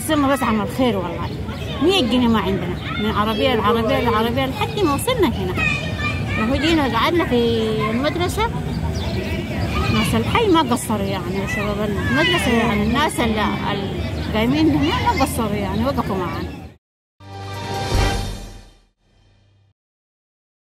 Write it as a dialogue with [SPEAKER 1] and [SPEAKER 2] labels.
[SPEAKER 1] وصلنا بس عمل خير والله. 100 جنيه ما عندنا. من عربية لعربية لعربية لحد ما وصلنا هنا. وجينا قعدنا في المدرسة. ناس الحي ما قصروا يعني شباب. المدرسة يعني الناس اللي القايمين هنا ما قصروا يعني وقفوا معانا.